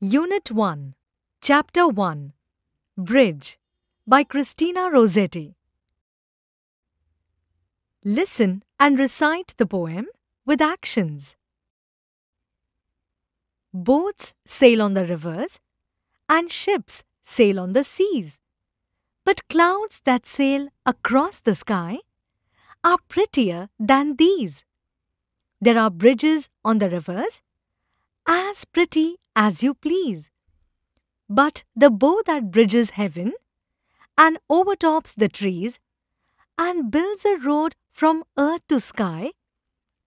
Unit 1, Chapter 1 Bridge by Christina Rossetti. Listen and recite the poem with actions. Boats sail on the rivers and ships sail on the seas. But clouds that sail across the sky are prettier than these. There are bridges on the rivers as pretty as you please. But the bow that bridges heaven and overtops the trees and builds a road from earth to sky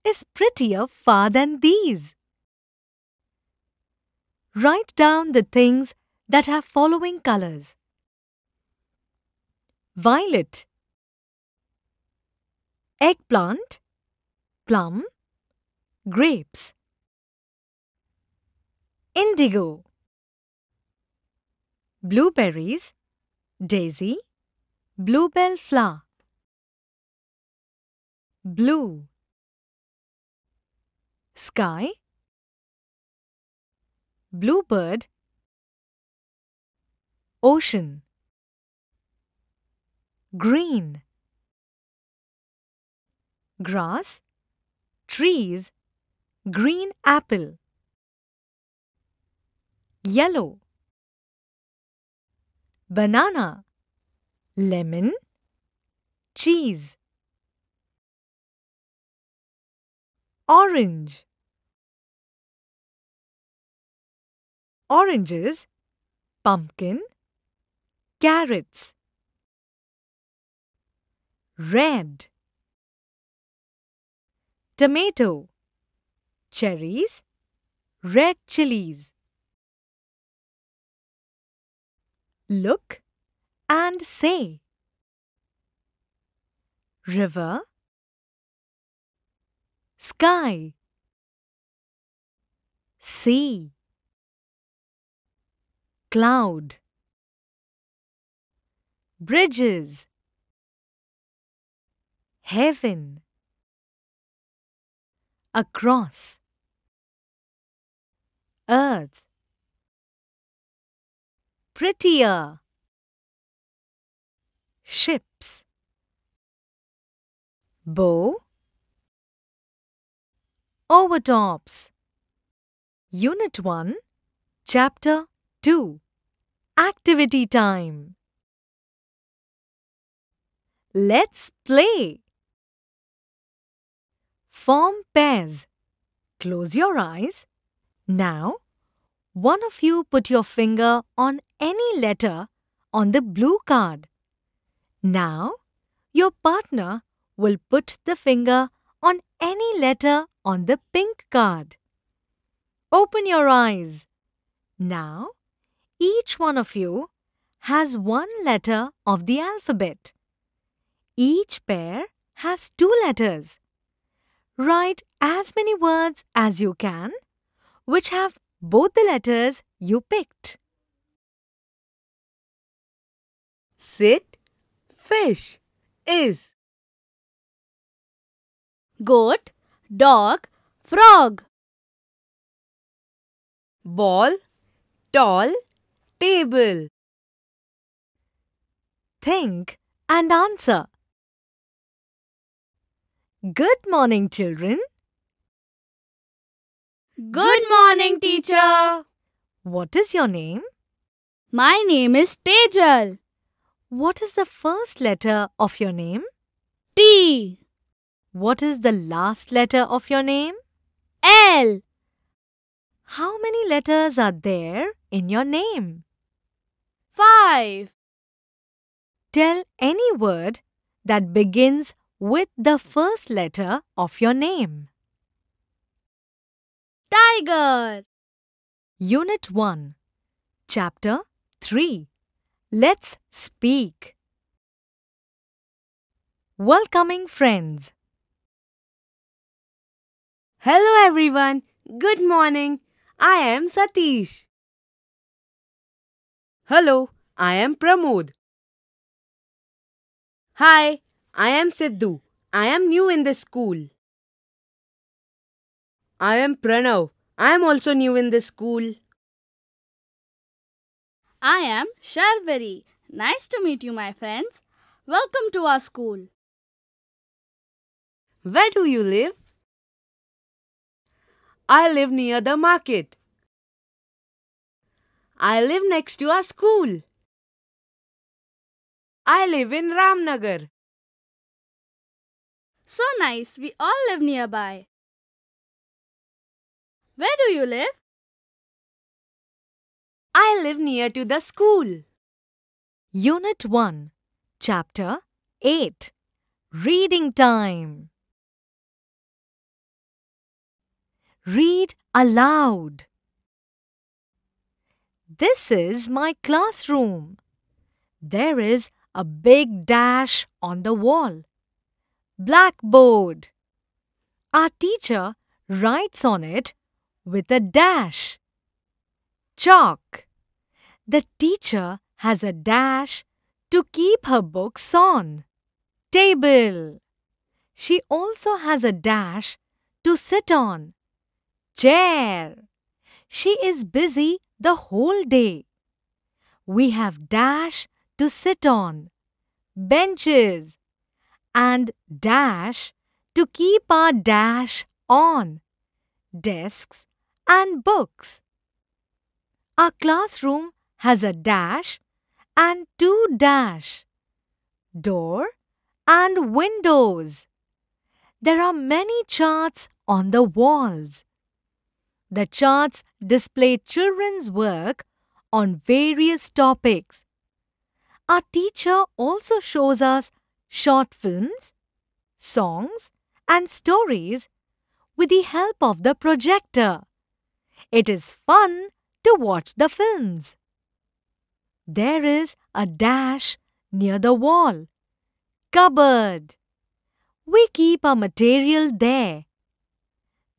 is prettier far than these. Write down the things that have following colors. Violet Eggplant Plum Grapes Indigo Blueberries Daisy Bluebell flower Blue Sky Bluebird Ocean Green Grass Trees Green apple Yellow. Banana. Lemon. Cheese. Orange. Oranges. Pumpkin. Carrots. Red. Tomato. Cherries. Red chilies Look and say. River. Sky. Sea. Cloud. Bridges. Heaven. Across. Earth Prettier Ships Bow Overtops Unit 1 Chapter 2 Activity Time Let's play. Form pairs. Close your eyes. Now, one of you put your finger on any letter on the blue card. Now, your partner will put the finger on any letter on the pink card. Open your eyes. Now, each one of you has one letter of the alphabet. Each pair has two letters. Write as many words as you can which have both the letters you picked. Sit, fish, is. Goat, dog, frog. Ball, tall, table. Think and answer. Good morning, children. Good morning, teacher. What is your name? My name is Tejal. What is the first letter of your name? T. What is the last letter of your name? L. How many letters are there in your name? 5. Tell any word that begins with the first letter of your name. Tiger. Unit 1, Chapter 3 Let's Speak. Welcoming Friends. Hello everyone. Good morning. I am Satish. Hello, I am Pramod. Hi, I am Sidhu. I am new in this school. I am Pranav. I am also new in this school. I am Sharvari. Nice to meet you, my friends. Welcome to our school. Where do you live? I live near the market. I live next to our school. I live in Ramnagar. So nice, we all live nearby. Where do you live? I live near to the school. Unit 1, Chapter 8 Reading Time. Read aloud. This is my classroom. There is a big dash on the wall. Blackboard. Our teacher writes on it with a dash. Chalk. The teacher has a dash to keep her books on. Table. She also has a dash to sit on. Chair. She is busy the whole day. We have dash to sit on. Benches. And dash to keep our dash on. Desks and books. Our classroom has a dash and two dash, door and windows. There are many charts on the walls. The charts display children's work on various topics. Our teacher also shows us short films, songs, and stories with the help of the projector. It is fun to watch the films. There is a dash near the wall. Cupboard. We keep our material there.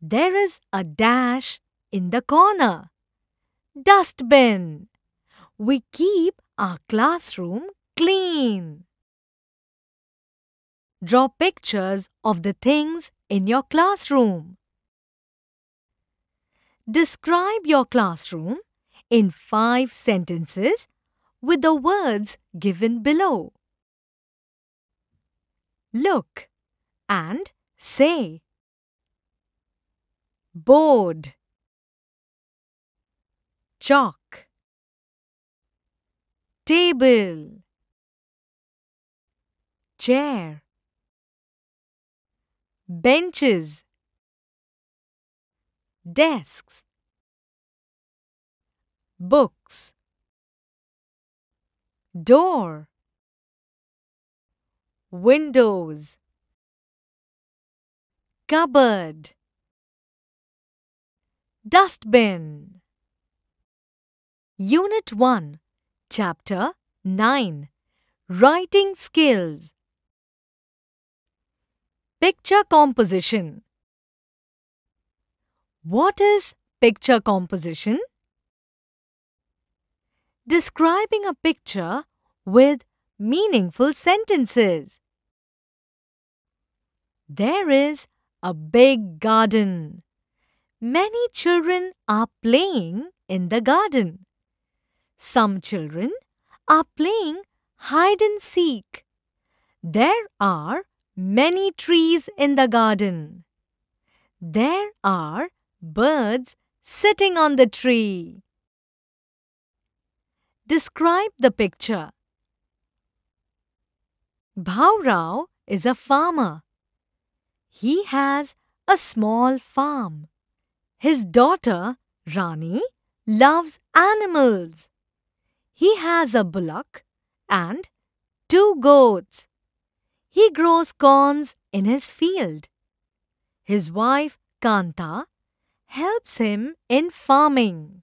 There is a dash in the corner. Dustbin. We keep our classroom clean. Draw pictures of the things in your classroom. Describe your classroom in five sentences with the words given below. Look and say. Board. Chalk. Table. Chair. Benches Desks Books Door Windows Cupboard Dustbin. Unit 1 Chapter 9 Writing Skills. Picture Composition What is picture composition? Describing a picture with meaningful sentences. There is a big garden. Many children are playing in the garden. Some children are playing hide and seek. There are many trees in the garden. There are birds sitting on the tree. Describe the picture. Bhau Rao is a farmer. He has a small farm. His daughter, Rani, loves animals. He has a bullock and two goats. He grows corns in his field. His wife, Kanta, helps him in farming.